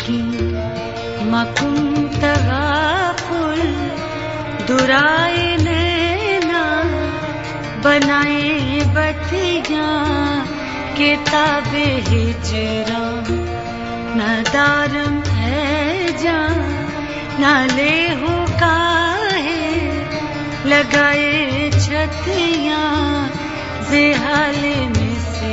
की मकुंत फुल दुराए नैना बनाए बतिया किताबे हिजरा न दारम है जा न ले हो काहे लगाए छतिया जिहाले में से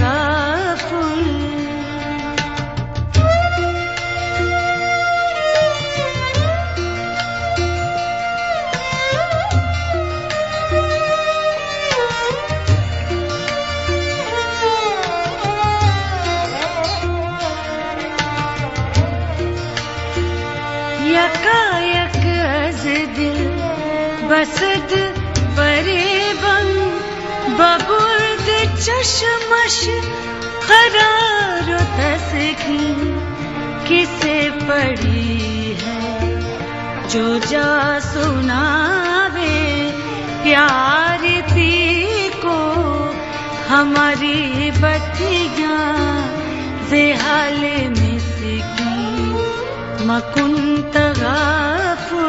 वसद परे बबुर्द बबुल के चश्मश करार की किसे पड़ी है जो जा सुनावे प्यार को हमारी बतिया से हाल मिस की मकुंत गु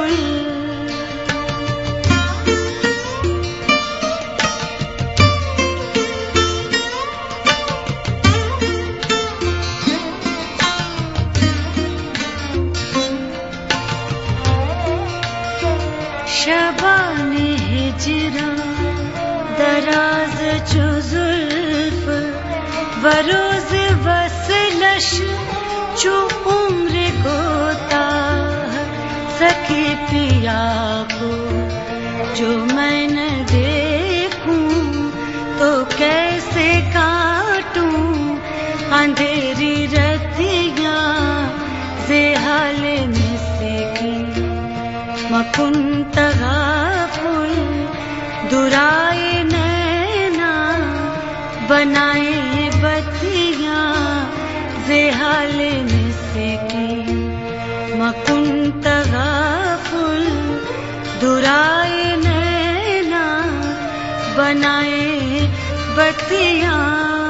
अच्छबाने हिजिरा दराज चो जुजुल्फ वरोज वसलश चो उम्र गोता है सकी पिया को जो मैं देखूं तो कै मकुन्तगा फूल दुराए नैना बनाए बतिया जेहाल से की मकुन्तगा फूल दुराए नैना बनाए बतिया